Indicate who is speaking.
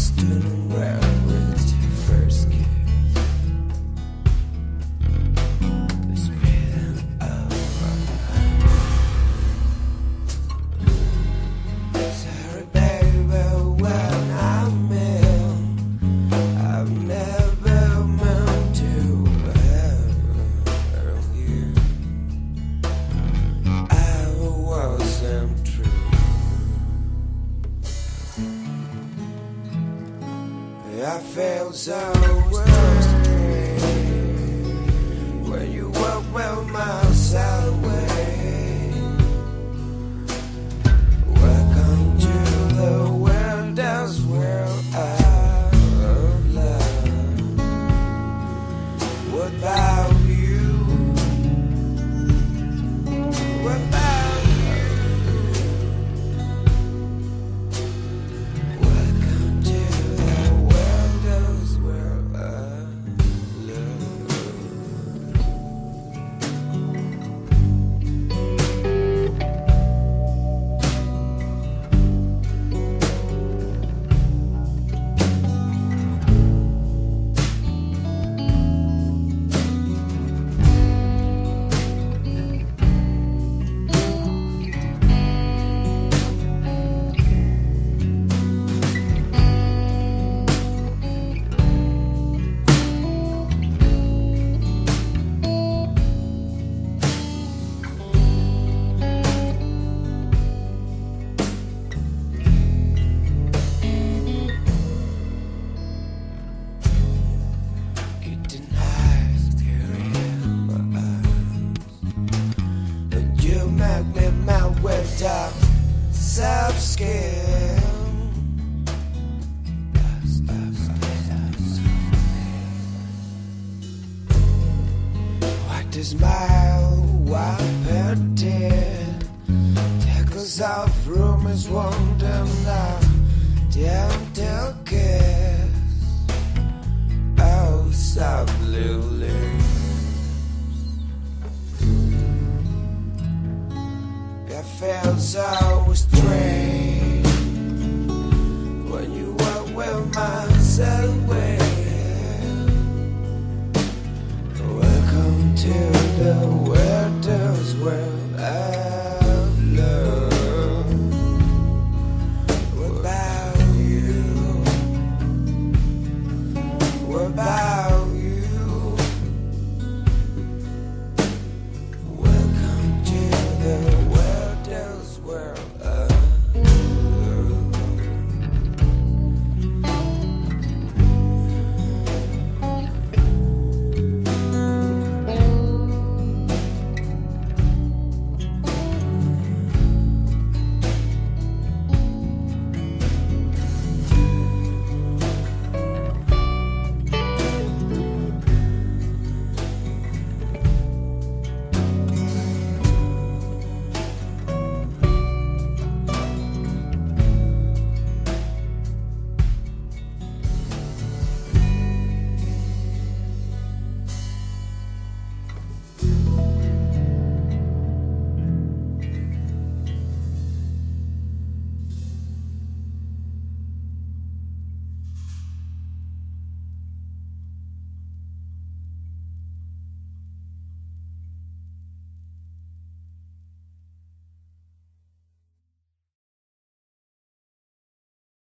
Speaker 1: stood around. Felt so strange when you were well miles skin. Why the smile, why pretend? Take us off, rumors won't now. Damn, kiss. Oh, soft blue the